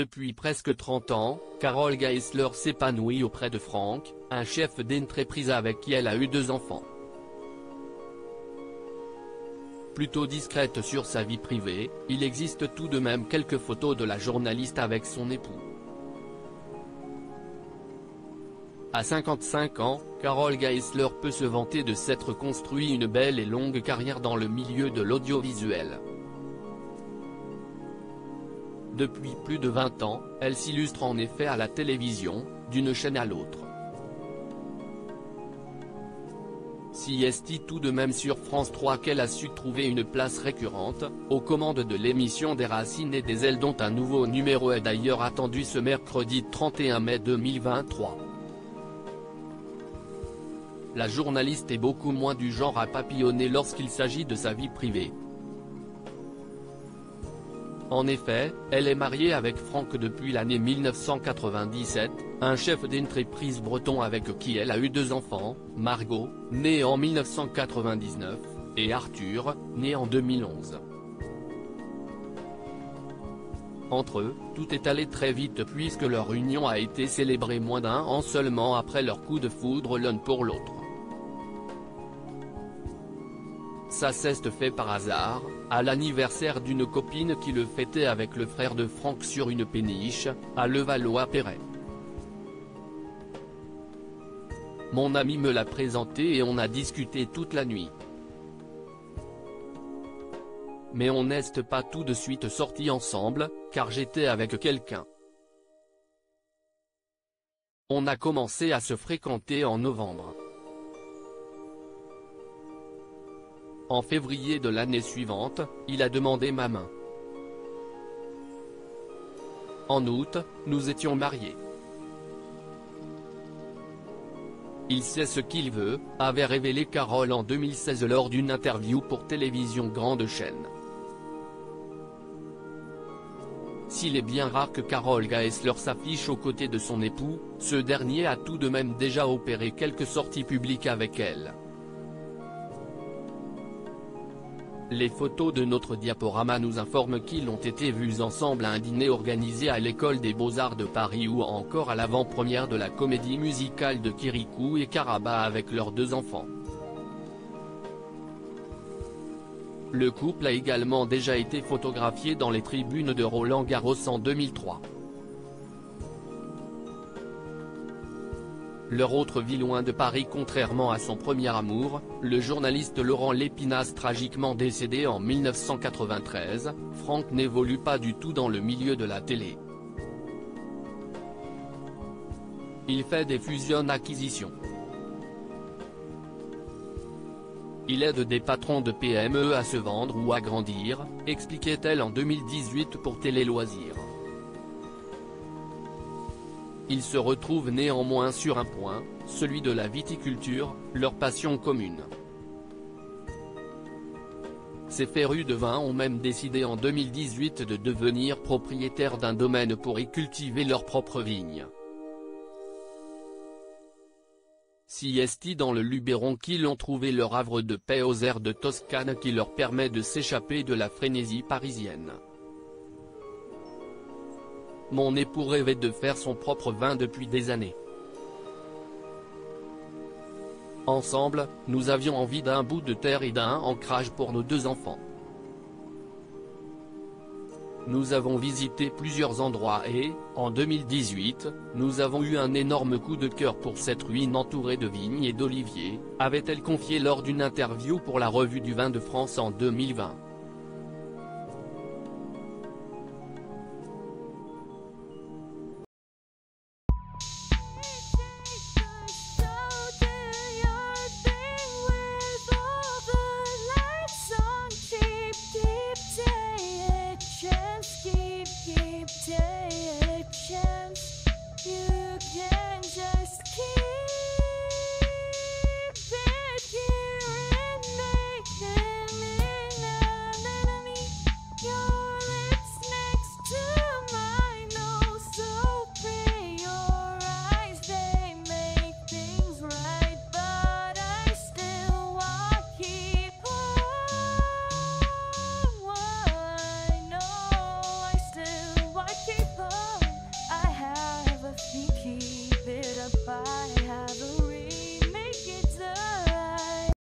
Depuis presque 30 ans, Carole Geisler s'épanouit auprès de Franck, un chef d'entreprise avec qui elle a eu deux enfants. Plutôt discrète sur sa vie privée, il existe tout de même quelques photos de la journaliste avec son époux. À 55 ans, Carole Geisler peut se vanter de s'être construit une belle et longue carrière dans le milieu de l'audiovisuel. Depuis plus de 20 ans, elle s'illustre en effet à la télévision, d'une chaîne à l'autre. Si est tout de même sur France 3 qu'elle a su trouver une place récurrente, aux commandes de l'émission des Racines et des Ailes dont un nouveau numéro est d'ailleurs attendu ce mercredi 31 mai 2023. La journaliste est beaucoup moins du genre à papillonner lorsqu'il s'agit de sa vie privée. En effet, elle est mariée avec Franck depuis l'année 1997, un chef d'entreprise breton avec qui elle a eu deux enfants, Margot, née en 1999, et Arthur, né en 2011. Entre eux, tout est allé très vite puisque leur union a été célébrée moins d'un an seulement après leur coup de foudre l'un pour l'autre. Ça s'est fait par hasard, à l'anniversaire d'une copine qui le fêtait avec le frère de Franck sur une péniche, à Levallois-Perret. Mon ami me l'a présenté et on a discuté toute la nuit. Mais on n'est pas tout de suite sortis ensemble, car j'étais avec quelqu'un. On a commencé à se fréquenter en novembre. En février de l'année suivante, il a demandé ma main. En août, nous étions mariés. Il sait ce qu'il veut, avait révélé Carole en 2016 lors d'une interview pour télévision grande chaîne. S'il est bien rare que Carole Gaessler s'affiche aux côtés de son époux, ce dernier a tout de même déjà opéré quelques sorties publiques avec elle. Les photos de notre diaporama nous informent qu'ils ont été vus ensemble à un dîner organisé à l'école des Beaux-Arts de Paris ou encore à l'avant-première de la comédie musicale de Kirikou et Karaba avec leurs deux enfants. Le couple a également déjà été photographié dans les tribunes de Roland Garros en 2003. Leur autre vie loin de Paris contrairement à son premier amour, le journaliste Laurent Lépinas tragiquement décédé en 1993, Franck n'évolue pas du tout dans le milieu de la télé. Il fait des fusions-acquisitions. Il aide des patrons de PME à se vendre ou à grandir, expliquait-elle en 2018 pour Télé Loisirs. Ils se retrouvent néanmoins sur un point, celui de la viticulture, leur passion commune. Ces férus de vin ont même décidé en 2018 de devenir propriétaires d'un domaine pour y cultiver leurs propres vignes. Siesti dans le Luberon qu'ils ont trouvé leur havre de paix aux airs de Toscane qui leur permet de s'échapper de la frénésie parisienne. Mon époux rêvait de faire son propre vin depuis des années. Ensemble, nous avions envie d'un bout de terre et d'un ancrage pour nos deux enfants. Nous avons visité plusieurs endroits et, en 2018, nous avons eu un énorme coup de cœur pour cette ruine entourée de vignes et d'oliviers, avait-elle confié lors d'une interview pour la Revue du vin de France en 2020.